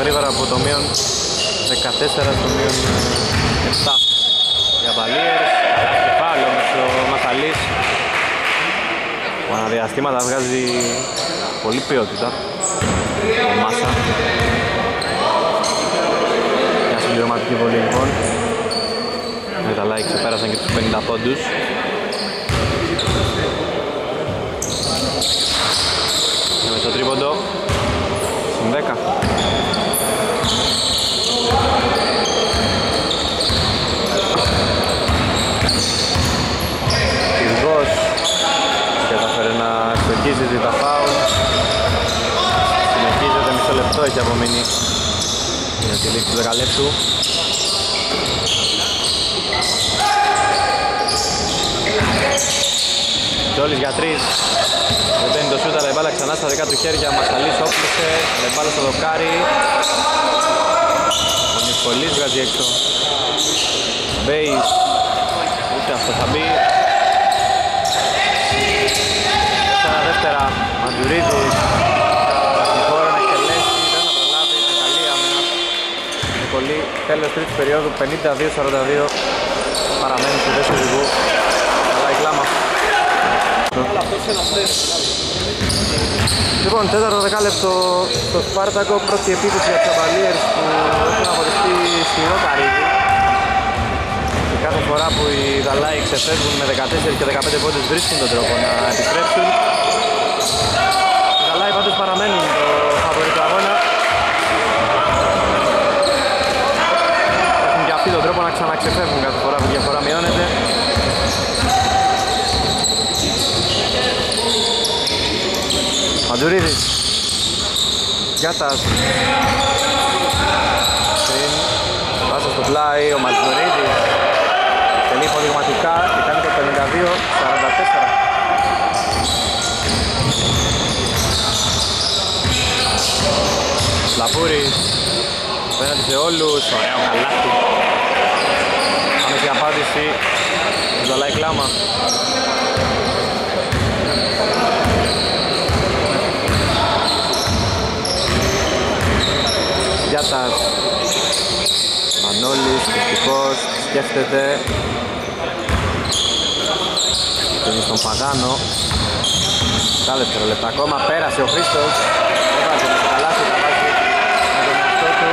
Γρήγορα γρήγορα από το μείον 14 στο μείον 7 για Μπαλίερς, καλά κεφάλι όμως ο Μαχαλής που αναδιαστήματα βγάζει πολύ ποιότητα. Ο Μάσα. Μια συμπληρωματική βολή λοιπόν. Με τα like ξεπέρασαν και τους 50 πόντους. Και με το τρίποντο στην 10 Κυργός καταφέρει να εξοχίζει τα φάουλ. Συνεχίζεται μισό λεπτό έχει απομείνει. Για τη λήξη του δεκαλέπτου. Τζόλης για τρεις. Δεν παίρνει το σούτ αλλά η μπάλα ξανά στα δικά του χέρια. Μασαλής όπλησε η μπάλα στο δοκάρι. Ο Νικολής βγάζει έξω. Μπέις. Ούτε αυτό θα μπει Τέσσερα δεύτερα Μαντζουρίδης Αυτή χώρα να εκτελέσει δεν θα προλάβει με καλή άμυνα πολύ. Τέλος τρίτης περίοδου 52-42 παραμένει στη θέση οδηγού. Αλλά η κλάμα. Λοιπόν, τέταρτο δεκάλεπτο στο Σπάρτακο, πρώτη επίθεση για τους Αμπαλίερς που έχουν αποριστεί σκληρό καρύδι. Και κάθε φορά που οι Δαλάοι ξεφεύγουν με 14 και 15 πόντους βρίσκουν τον τρόπο να επιστρέψουν. Οι Δαλάοι πάντως παραμένουν το φαβορή του αγώνα. Έχουν και αυτοί τον τρόπο να ξαναξεφεύγουν κάθε φορά που η διαφορά μειώνεται. Μαντουρίδης. Γιάτας. Πριν. Πάσα στο πλάι ο Μαντουρίδης. Τελεί υποδειγματικά και κάνει το 52-44 Λαπούρης Πέναντι σε όλους, ωραίο καλάθι Άμεση απάντηση Ζαλάει κλάμα. Γιάτας Μανώλης, πιστικός, σκέφτεται. Είναι στον Παγάνο. Τα δευτερόλεπτα ακόμα, πέρασε ο Χρήστος Έβαζε με το καλάθι, τα βάζει με τον εαυτό του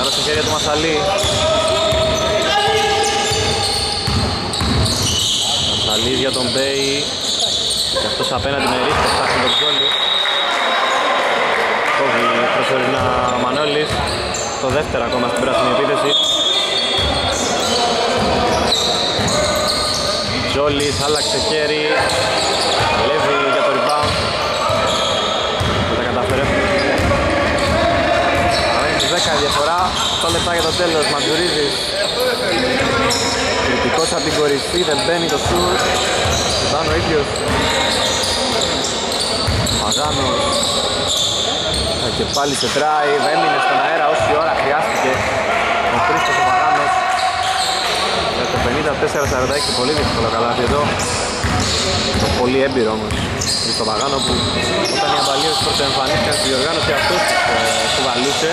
Άρα στη χέρια του Μασαλή. Μασαλής για τον Μπέι. Και αυτός απέναντι με ρίσκο φτάσει τον Τζόλι. Κόβει προσωρινά ο Μανώλης. Το δεύτερο ακόμα στην πράσινη επίθεση. Τζόλις άλλαξε χέρι. Λέβει για το rebound. Δεν τα κατάφερε Παραμένει στις 10 διαφορά 8 λεπτά για το τέλος Μαντουρίδης. Κριτικός από την κορυφή Δεν μπαίνει το σουρ Πάνω ο ίδιος. Παγάνος και πάλι σε drive, έμεινε στον αέρα όση ώρα χρειάστηκε. Ο Χρήστος ο Παγάνος για το 54-46 πολύ δύσκολο καλάθι εδώ. Το πολύ έμπειρο όμως. Στο Παγάνο που όταν οι αμπαλίες πρώτα εμφανίστηκαν στη διοργάνωση αυτός ε, κουβαλούσε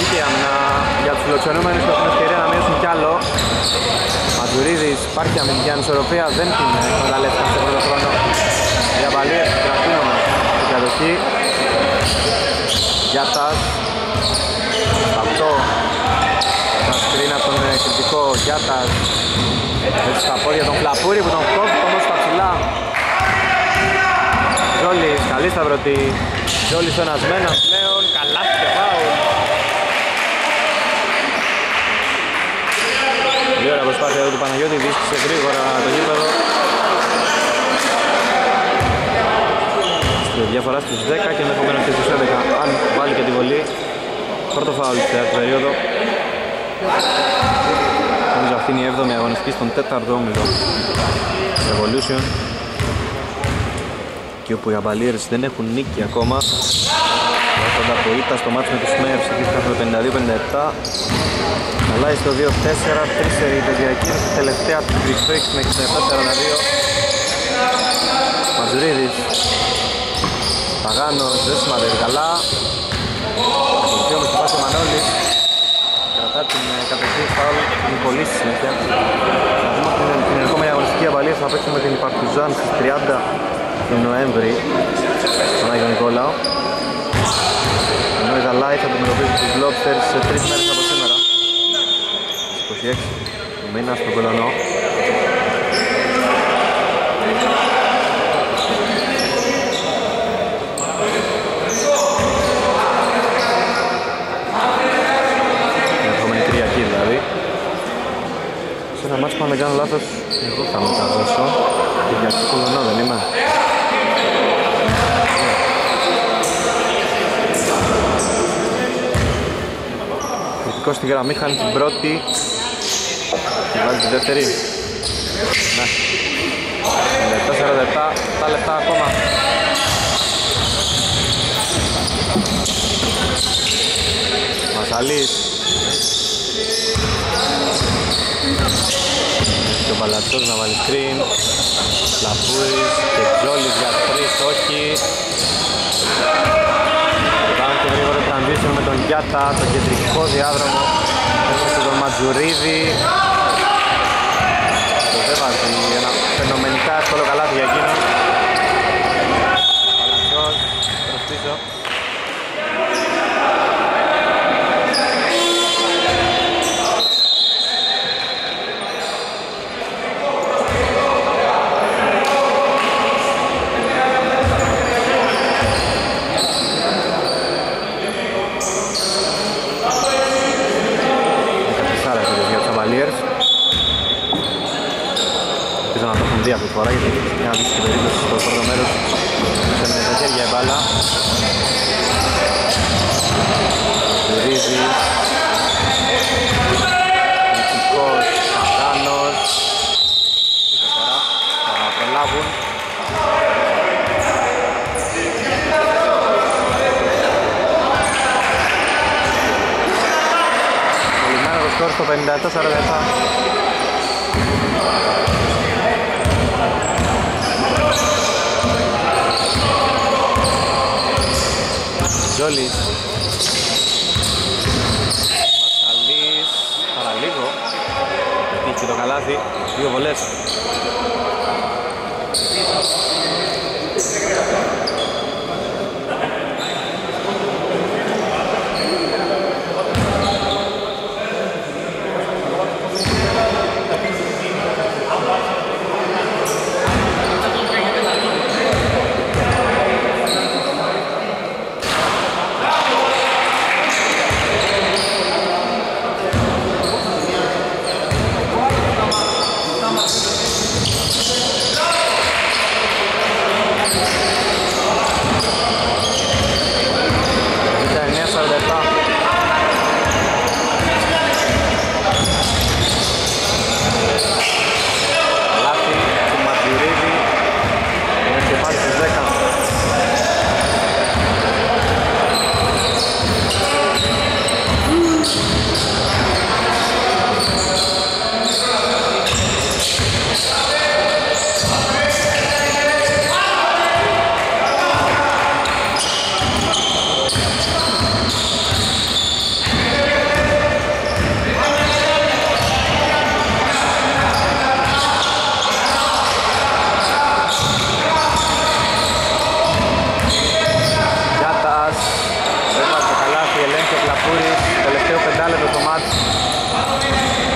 Είχε άμυνα για τους φιλοξενούμενους που έχουν ευκαιρία να μειώσουν κι άλλο. Μαντουρίδης υπάρχει αμυντική ανισορροπία δεν την εκμεταλλεύτηκαν στο πρώτο χρόνο. Οι αμπαλίες κρατούν όμως την κατοχή Γιάτας. Αυτό. Τα σκριν από τον κριτικό Γιάτας. Έτσι στα πόδια τον Φλαπούρη που τον κόβει όμως στα ψηλά. Ζόλης, καλή σταυρωτή. Ζόλης ο Νασμένας πλέον, καλά και φάουλ Πολύ ωραία προσπάθεια εδώ του Παναγιώτη, δίσκησε γρήγορα το γήπεδο. Διαφορά στους 10 και ενδεχομένως και στους 11 αν βάλει και τη βολή. Πρώτο φάουλ στη τέταρτη περίοδο. Νομίζω αυτή είναι η 7η αγωνιστική στον τέταρτο όμιλο. Revolution. Και όπου οι αμπαλίρες δεν έχουν νίκη ακόμα. Έχοντα από ήττα στο μάτι με τους Smurfs εκεί φτάσαμε 52-57 αλλά στο 2-4 τρεις σερίτες για εκείνη τελευταία του Big Freaks με 67-42 Μαζουρίδης. Παγάνος. Δεν σημαδεύει καλά. Ακολουθεί όμως την πάση ο Μανώλης. Κρατά την ε, κατευθύνη φάουλ. Είναι πολύ στη συνέχεια. Θα δούμε την, την ερχόμενη αγωνιστική απαλία θα παίξουμε την Παρτουζάν στις 30 του Νοέμβρη. Στον Άγιο Νικόλαο. Ενώ η Δαλάη θα αντιμετωπίσει τους Lobsters σε 3 μέρες από σήμερα. 26 του μήνα στον Κολονό. Ένα μάτς που αν δεν κάνω λάθος εγώ θα μεταδώσω. Και για Κολονό δεν είμαι. Κριτικός στη γραμμή χάνει την πρώτη και βάζει τη δεύτερη. Ναι. 4 λεπτά, 7 λεπτά ακόμα. Μασαλής. Μπαλατσός να βάλει screen. Λαπούρης και Τζόλης για τρεις, όχι. Πάμε και γρήγορο transition με τον Γιάτα, το κεντρικό διάδρομο. Έρχεται τον Ματζουρίδη Το δεν βάζει ένα φαινομενικά εύκολο καλάθι για εκείνο Μπαλατσός προς πίσω Τεσσάρα φίλες για τους Cavaliers. Ελπίζω να το έχουν δει αυτή τη φορά γιατί είναι μια δύσκολη περίπτωση στο πρώτο μέρος σε τα χέρια η μπάλα. Ρίζης. Νικικός, Σαντάνος. Τώρα θα προλάβουν. Κολλημένο το σκορ στο 57-47. Τζόλης Μασχαλής Παραλίγο. Τύχει το καλάθι. Δύο βολές Λάθη του Μαρτυρίδη είναι και πάλι στις 10 Γιάτας Έβαλε το καλάθι, ελέγχει ο Κλαπούρης Τελευταίο πεντάλεπτο στο μάτς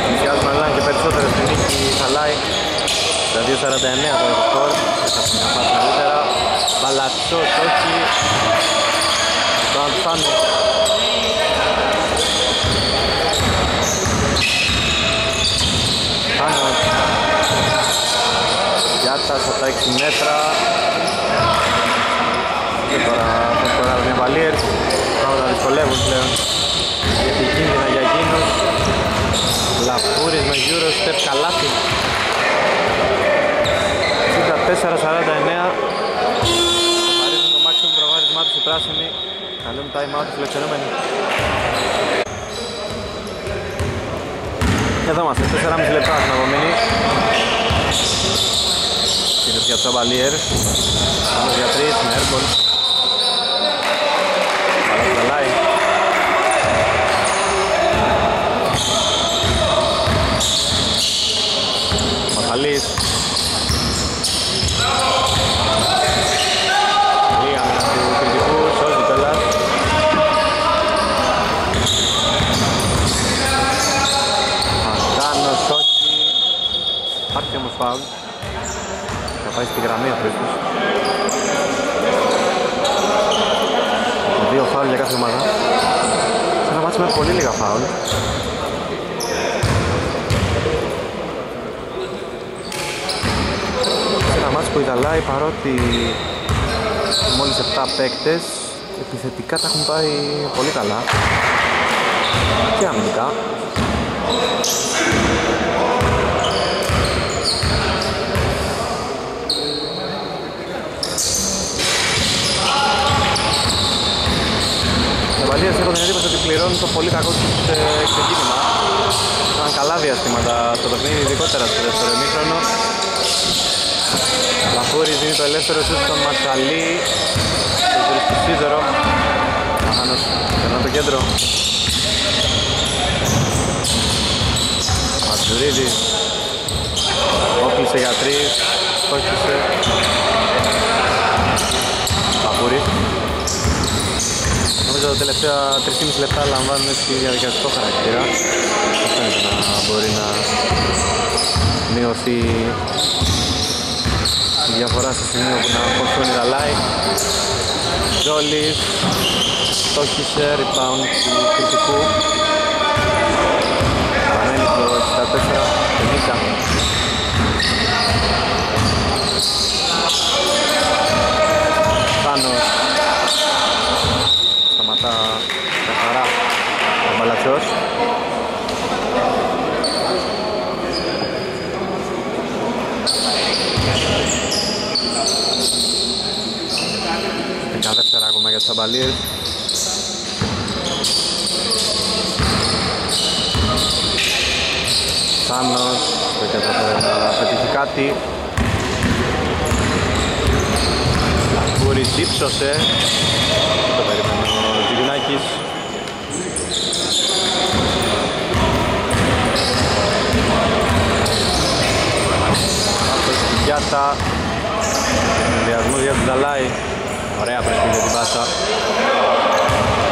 Πλησιάζουμε αλλά και περισσότερο στην νίκη Σαλάι Στα 2.49 το σκορ Θα πούμε να μάτς νωρίτερα Μπαλατσός όχι Το Αντφάνου Φάνος Γιάτας από τα 6 μέτρα. Και τώρα θα σκοράρουν οι Βαλίερς πράγματα δυσκολεύουν πλέον. Γιατί κίνδυνα για εκείνους. Λαπούρης με γύρω στεφ καλάθι. 64-49 Καθαρίζουν το maximum προβάδισμά τους οι πράσινοι. Καλούν time out τους φιλοξενούμενοι Εδώ είμαστε, 4,5 λεπτά στην απομείνη Κύριος για τους Αβαλίερς Άλλος για τρεις, με Έρκολ Καλά τρελάει Μαχαλής Λίγα μήνα του κριτικού, σώζει κιόλας Αντάνος όχι Υπάρχει όμως φάουλ Θα πάει στη γραμμή ο Χρήστος. Δύο φάουλ για κάθε ομάδα. Σε ένα μάτσο με πολύ λίγα φάουλ. Σε ένα μάτσο που η Δαλάη παρότι μόλις 7 παίκτες επιθετικά τα έχουν πάει πολύ καλά. Και αμυντικά Οι Βαλίες έχω την εντύπωση ότι πληρώνουν το πολύ κακό τους ε, ξεκίνημα. Ήταν καλά καλά διαστήματα στο παιχνίδι, ειδικότερα στο δεύτερο ημίχρονο. Λαφούρης δίνει το ελεύθερο σου στον Ματσαλή, το βρίσκει Σίδωρο. Μαχάνος περνά το κέντρο. Ματζουρίδης, όκλεισε για τρεις, στόχισε. Λαφούρης. Νομίζω τα τελευταία 3,5 λεπτά λαμβάνουν έτσι διαδικαστικό χαρακτήρα. Φαίνεται να μπορεί να μειωθεί η διαφορά στο σημείο που να αποφθούν τα like. Τζόλις, στόχισε, rebound του κριτικού. Παραμένει το 64-50. Θάνος σταματά καθαρά ο Μπαλατσός Δεκαδεύτερα ακόμα για τους αμπαλίες. Θάνος το καταφέρει να πετύχει κάτι. Λαπούρης ύψωσε το περίμενε ο Τζιγουνάκης Αυτός η Γιάτα Ενδιασμός για τον Ταλάι Ωραία πρέπει για την πάσα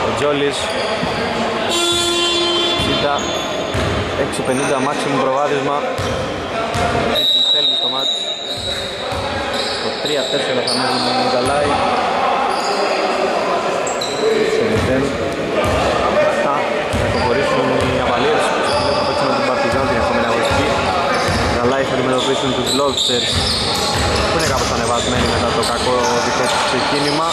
Ο Τζόλης. Σίτα 6.50 μάξιμου προβάδισμα. Τι θέλει στο μάτι Το 3-4 θα μείνει με τον Ταλάι Σε 0 Αυτά θα υποχωρήσουν οι απαλίες Θα παίξουμε την Παρτιζάν την επόμενη αγωνιστική. Ταλάι θα αντιμετωπίσουν τους Lobsters. που είναι κάπως ανεβασμένοι μετά το κακό δικό τους ξεκίνημα.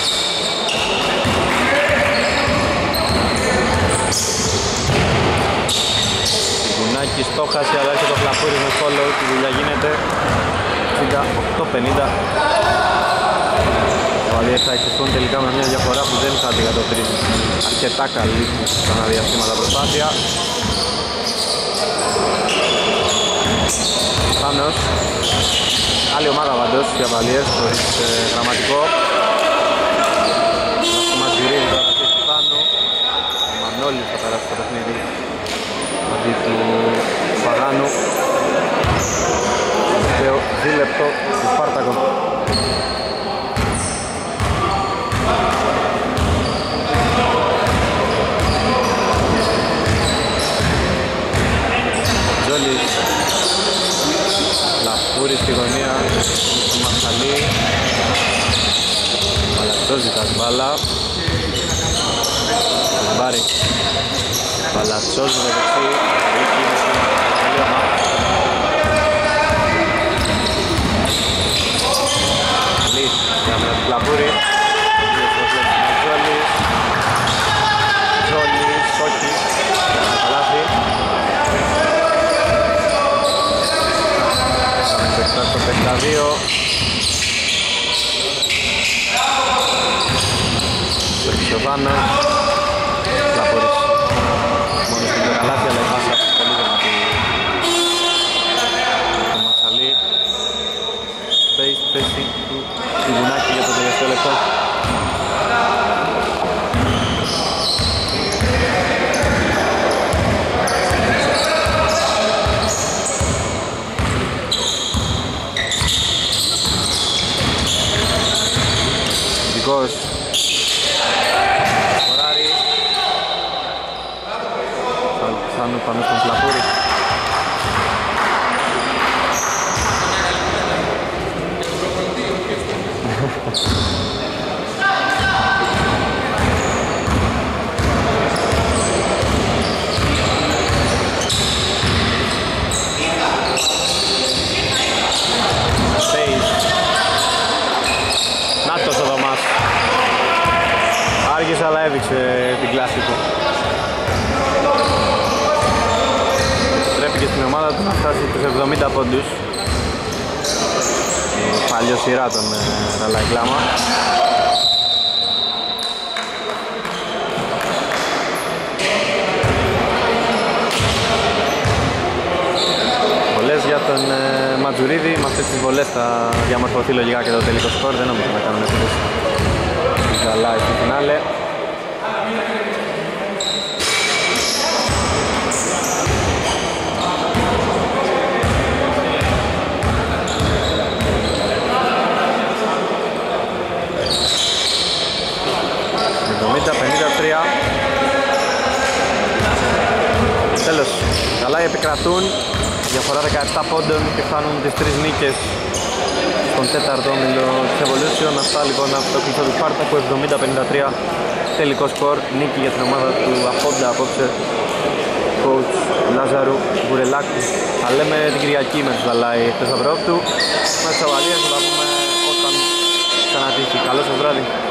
Κουνάκι στόχαση αλλά έρχεται το φλαπούρι με follow τη δουλειά γίνεται. 68-50 οι θα εκτεθούν τελικά με μια διαφορά που δεν θα αντικατοπτρίζει αρκετά καλή στα αναδιαστήματα προσπάθεια. Θάνος Άλλη ομάδα παντός για Βαλίες χωρίς ε, γραμματικό. Ματζουρίδη τώρα του Θάνου Ο Μανώλης θα περάσει το παιχνίδι. Μαζί του Παγάνου Τελευταίο δίλεπτο του Σπάρτακο Τζόλης Λαφούρη στη γωνία του Μαχαλή Παλατσός ζητά την μπάλα Μπάρι Παλατσός με δεξί Λύς για με τον Λαφούρη Τζόλης Τζόλης, όχι Καλάθι Πάμε στο 52 Σοβάνο Λαπόρης Μόνος. Στην καλάθι αλλά η πάσα πολύ δυνατή Το Μασαλή Μπέει στη θέση του Σιγουνάκη για το τελευταίο λεπτό Δικός Σκοράρι Θάνου πάνω στον Πλαπούρη Στέις Νάτος ο Δωμάς Άργησε αλλά έδειξε την κλάση του Πρέπει και στην ομάδα του να φτάσει τους 70 πόντους Παλιό σειρά τον Ραλάι Κλάμα Ματζουρίδη, με αυτές τις βολές θα διαμορφωθεί λογικά και το τελικό σκορ, δεν νομίζω να κάνουν επίθεση. Καλά στη φινάλε. Τέλος, καλά επικρατούν, διαφορά 17 πόντων και φτάνουν τις τρεις νίκες στον τέταρτο όμιλο της Evolution. Αυτά λοιπόν από το κλειστό του Σπάρτακου, 70-53 τελικό σκορ, νίκη για την ομάδα του Απόντα απόψε coach Λάζαρου Βουρελάκου. Θα λέμε την Κυριακή με τους Λαλάι εκτός Αυρόπτου. Μέσα στο θα τα πούμε όταν ξανατύχει. Καλό σας βράδυ.